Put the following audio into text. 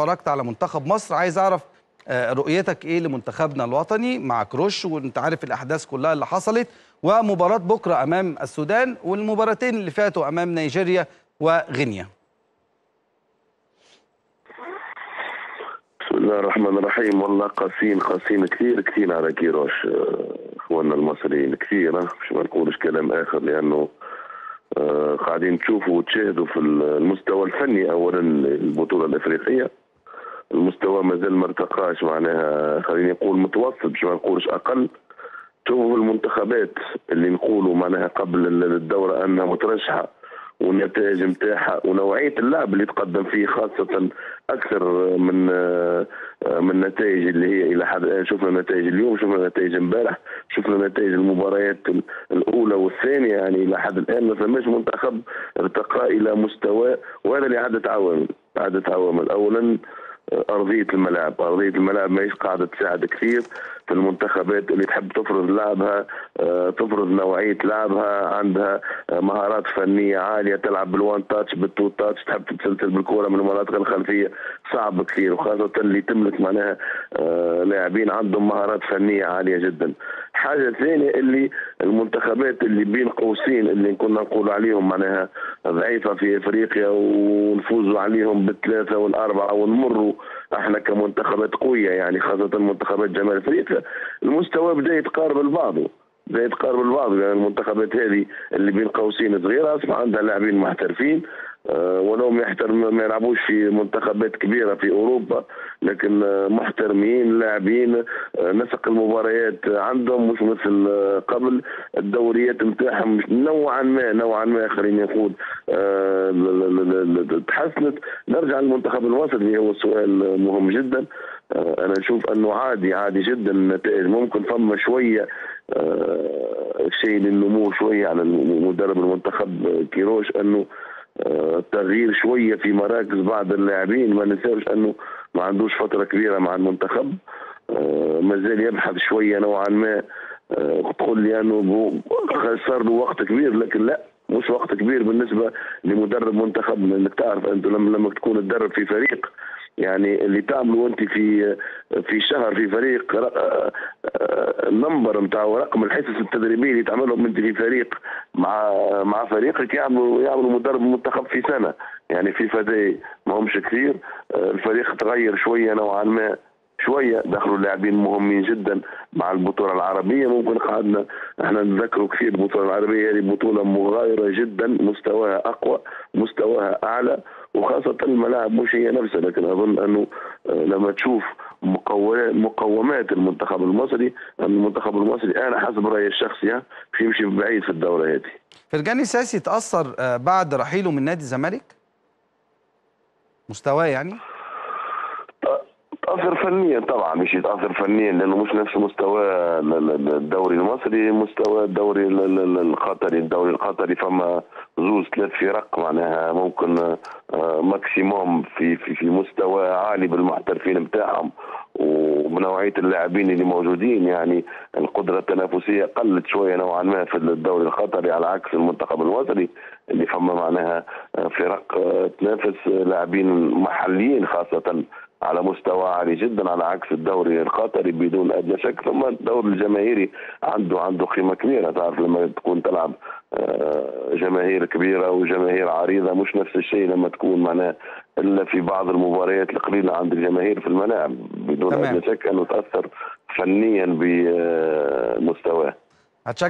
اتفرجت على منتخب مصر. عايز أعرف آه، رؤيتك إيه لمنتخبنا الوطني مع كروش؟ وأنت عارف الأحداث كلها اللي حصلت ومباراة بكرة أمام السودان والمباراتين اللي فاتوا أمام نيجيريا وغينيا. بسم الله الرحمن الرحيم. والله قاسين قاسين كثير كثير على كيروش آه، إخواننا المصريين كثير مش ما نقولش كلام آخر لأنه آه، قاعدين تشوفوا وتشاهدوا في المستوى الفني اولا البطوله الإفريقية. المستوى مازال ما ارتقاش معناها. خليني نقول متوسط مش ما نقولش أقل. شوفوا المنتخبات اللي نقولوا معناها قبل الدورة أنها مترشحة والنتائج نتاعها ونوعية اللعب اللي تقدم فيه خاصة أكثر من من النتائج اللي هي إلى حد الآن. شفنا نتائج اليوم شفنا نتائج امبارح شفنا نتائج المباريات الأولى والثانية يعني إلى حد الآن. ما فماش منتخب ارتقى إلى مستوى وهذا لعده عوامل عده عوامل اولا أرضية الملاعب، أرضية الملاعب ماهيش قاعدة تساعد كثير في المنتخبات اللي تحب تفرض لعبها آه، تفرض نوعية لعبها. عندها آه، مهارات فنية عالية تلعب بالوان تاتش بالتو تاتش تحب تتسلسل بالكره من المناطق الخلفية. صعب كثير وخاصة اللي تملك معناها آه، لاعبين عندهم مهارات فنية عالية جدا. حاجة ثانية اللي المنتخبات اللي بين قوسين اللي كنا نقول عليهم معناها ضعيفة في إفريقيا ونفوزوا عليهم بالثلاثة والأربعة ونمروا إحنا كمنتخبات قوية يعني خاصة منتخبات جمال إفريقيا المستوى بدأ يتقارب لبعضه بدأ يتقارب لبعض يعني المنتخبات هذه اللي بين قوسين صغيرة اصبح عندها لاعبين محترفين ولو ما يحترم ما يلعبوش في منتخبات كبيرة في أوروبا لكن آه، محترمين لاعبين آه، نسق المباريات عندهم مش مثل قبل الدوريات نتاعهم نوعا ما نوعا ما خليني نقول تحسنت. نرجع للمنتخب المصري هو سؤال مهم جدا. أنا نشوف أنه عادي عادي جدا النتائج. ممكن فما شوية شيء للنمو شوية على مدرب المنتخب كيروش أنه تغيير شوية في مراكز بعض اللاعبين ما ننساوش أنه ما عندوش فترة كبيرة مع المنتخب. آه، ما زال يبحث شوية نوعا ما. آه، تقول لي أنه صار له وقت كبير لكن لا مش وقت كبير بالنسبة لمدرب منتخب. لأنك تعرف أنت لما لما تكون تدرب في فريق يعني اللي تعمله أنت في في شهر في فريق النمبر نتاع رقم الحصص التدريبية اللي تعملهم انت في فريق مع مع فريقك يعملوا يعملوا مدرب منتخب في سنة. يعني في فداي ما همش كثير. الفريق تغير شوية نوعا ما شوية. دخلوا لاعبين مهمين جدا مع البطولة العربية. ممكن قعدنا إحنا نذكروا كثير البطولة العربية. هذه بطولة مغايرة جدا. مستواها أقوى مستواها أعلى. وخاصة الملاعب مش هي نفسها. لكن أظن أنه آه، لما تشوف مقومات المنتخب المصري المنتخب المصري أنا حسب رأيي الشخصي بيمشي بعيد في الدورة هذه. فرجاني ساسي تأثر آه، بعد رحيله من نادي الزمالك؟ مستواه يعني؟ تاثر فنيا طبعا مش يتأثر فنيا لأنه مش نفس مستوى الدوري المصري مستوى الدوري القطري. الدوري القطري فما زوز ثلاث فرق معناها ممكن آه، ماكسيموم في في في مستوى عالي بالمحترفين بتاعهم. وبنوعيه اللاعبين اللي موجودين يعني القدرة التنافسية قلت شوية نوعا ما في الدوري القطري على عكس المنتخب المصري اللي فما معناها آه، فرق آه، تنافس لاعبين محليين خاصة. على مستوى عالي جدا على عكس الدوري القطري بدون أدنى شك. ثم الدوري الجماهيري عنده عنده قيمة كبيرة. تعرف لما تكون تلعب آه، جماهير كبيرة وجماهير عريضة مش نفس الشيء لما تكون معناه إلا في بعض المباريات القليلة عند الجماهير في الملاعب بدون أدنى شك أنه تأثر فنيا بمستواه. هتشجع